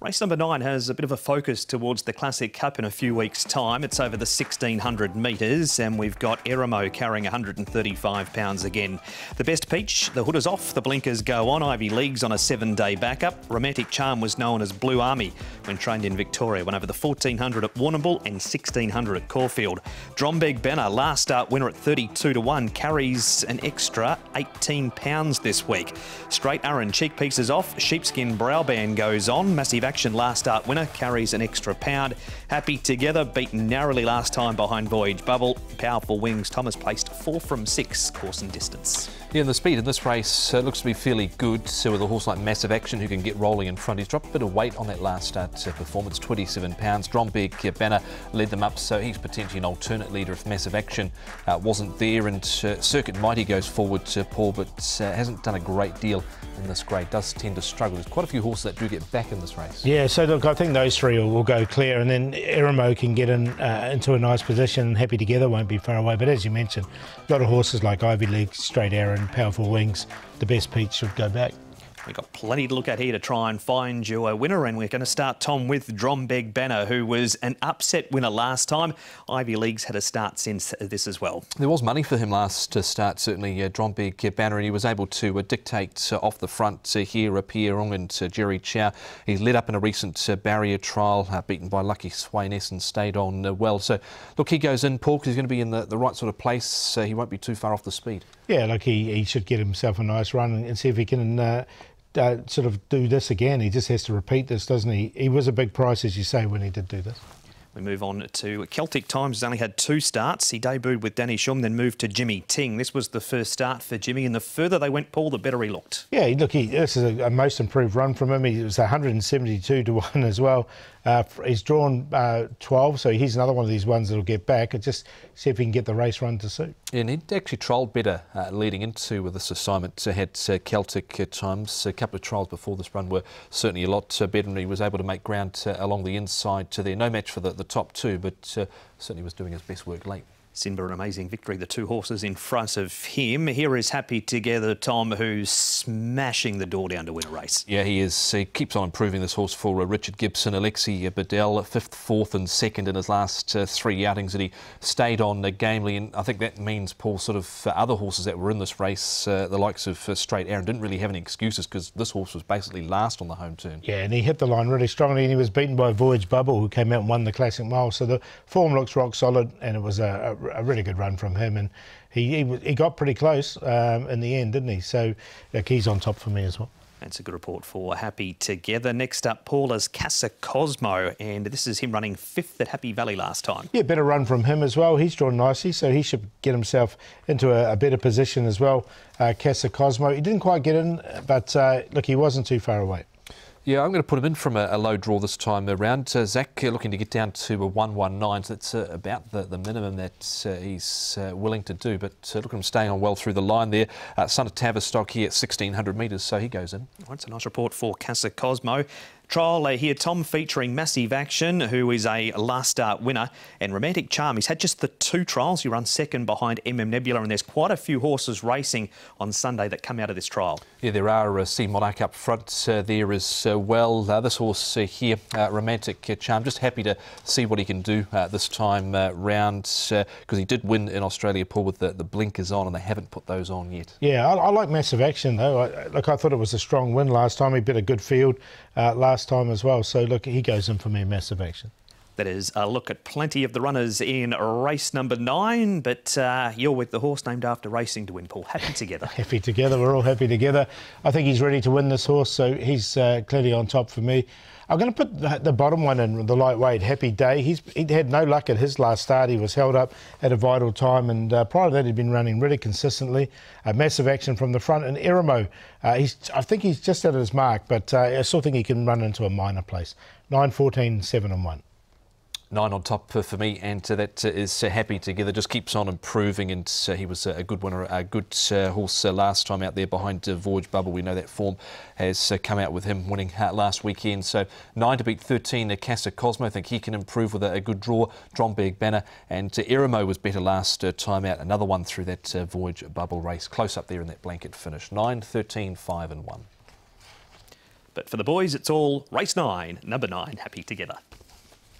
Race number nine has a bit of a focus towards the Classic Cup in a few weeks' time. It's over the 1600 metres, and we've got Eremo carrying 135 pounds again. The best peach, the hood is off, the blinkers go on. Ivy Leagues on a seven day backup. Romantic Charm was known as Blue Army when trained in Victoria, went over the 1400 at Warrnambool and 1600 at Caulfield. Drombeg Banner, last start winner at 32 to 1, carries an extra 18 pounds this week. Straight Arran cheek pieces off, sheepskin brow band goes on. Massive action last start winner carries an extra pound. Happy together, beaten narrowly last time behind Voyage Bubble. Powerful wings, Thomas placed four from six course and distance. Yeah, and the speed in this race uh, looks to be fairly good. So with a horse like Massive Action who can get rolling in front, he's dropped a bit of weight on that last start uh, performance, 27 pounds. Drombeg Banner led them up, so he's potentially an alternate leader if Massive Action uh, wasn't there. And uh, Circuit Mighty goes forward to Paul, but uh, hasn't done a great deal in this grade. Does tend to struggle. There's quite a few horses that do get back in this race. Yeah, so look, I think those three will, will go clear, and then Eremo can get in uh, into a nice position. Happy Together won't be far away, but as you mentioned, a lot of horses like Ivy League, Straight Arran, Powerful Wings, the best Peach should go back. We've got plenty to look at here to try and find you a winner, and we're going to start, Tom, with Drombeg Banner, who was an upset winner last time. Ivy League's had a start since this as well. There was money for him last to start, certainly, uh, Drombeg Banner, and he was able to uh, dictate uh, off the front uh, here, uh, Pierre Ng and uh, Jerry Chow. He led up in a recent uh, barrier trial, uh, beaten by Lucky Sweynesse and stayed on uh, well. So, look, he goes in, Paul, because he's going to be in the, the right sort of place. Uh, he won't be too far off the speed. Yeah, like he, he should get himself a nice run and see if he can uh, sort of do this again. He just has to repeat this, doesn't he? He was a big price, as you say, when he did do this. We move on to Celtic Times. He's only had two starts. He debuted with Danny Shum, then moved to Jimmy Ting. This was the first start for Jimmy, and the further they went, Paul, the better he looked. Yeah, look, he, this is a, a most improved run from him. He was 172 to 1 as well. Uh, he's drawn uh, 12, so he's another one of these ones that'll get back and just see if he can get the race run to suit. Yeah, and he'd actually trialled better uh, leading into with this assignment. Uh, had uh, Celtic at times. A couple of trials before this run were certainly a lot uh, better, and he was able to make ground uh, along the inside to there. No match for the, the top two, but uh, certainly was doing his best work late. Simba, an amazing victory. The two horses in front of him. Here is Happy Together, Tom, who's smashing the door down to win a race. Yeah, he is. He keeps on improving this horse for uh, Richard Gibson, Alexis Badel, fifth, fourth, and second in his last uh, three outings that he stayed on uh, gamely. And I think that means, Paul, sort of uh, other horses that were in this race, uh, the likes of uh, Straight Arran, didn't really have any excuses because this horse was basically last on the home turn. Yeah, and he hit the line really strongly, and he was beaten by Voyage Bubble, who came out and won the Classic Mile. So the form looks rock solid, and it was a, a, a really good run from him. And he he, he got pretty close um, in the end, didn't he? So look, he's on top for me as well. That's a good report for Happy Together. Next up, Paul is Casa Cosmo, and this is him running fifth at Happy Valley last time. Yeah, better run from him as well. He's drawn nicely, so he should get himself into a, a better position as well. Uh, Casa Cosmo, he didn't quite get in, but uh, look, he wasn't too far away. Yeah, I'm going to put him in from a, a low draw this time around. Uh, Zach uh, looking to get down to a 119, so that's uh, about the, the minimum that uh, he's uh, willing to do. But uh, look at him staying on well through the line there. Uh, Son of Tavistock here at 1600 metres, so he goes in. That's a nice report for Casa Cosmo. Trial here, Tom, featuring Massive Action, who is a last start winner, and Romantic Charm. He's had just the two trials. He runs second behind MM Nebula, and there's quite a few horses racing on Sunday that come out of this trial. Yeah, there are uh, Sea Monarch up front uh, there as uh, well. Uh, this horse uh, here, uh, Romantic uh, Charm, just happy to see what he can do uh, this time uh, round because he did win in Australia, Paul, with the, the blinkers on, and they haven't put those on yet. Yeah, I, I like Massive Action though. I, look, I thought it was a strong win last time. He bit a good field uh, last time as well. So look, he goes in for me, Massive Action. That is a look at plenty of the runners in race number nine, but uh, you're with the horse named after racing to win, Paul. Happy together. happy together. We're all happy together. I think he's ready to win this horse, so he's uh, clearly on top for me. I'm going to put the, the, bottom one in, the lightweight, Happy Day. He's he had no luck at his last start. He was held up at a vital time, and uh, prior to that, he'd been running really consistently. A massive action from the front. And Eremo, uh, he's, I think he's just at his mark, but uh, I still think he can run into a minor place. 9, 14, 7 and 1 nine on top for, me, and uh, that uh, is uh, happy together. Just keeps on improving, and uh, he was a good winner, a good uh, horse uh, last time out there behind Voyage Bubble. We know that form has come out with him winning last weekend. So nine to beat 13. Casa Cosmo, I think he can improve with a, good draw. Drombeg Banner and Eremo was better last time out. Another one through that Voyage Bubble race, close up there in that blanket finish. 9, 13, 5 and 1. But for the boys, it's all race nine, number nine, happy together.